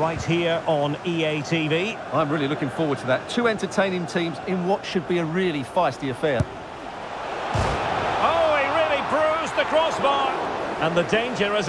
right here on EA TV. I'm really looking forward to that. Two entertaining teams in what should be a really feisty affair. Oh, he really bruised the crossbar. And the danger is a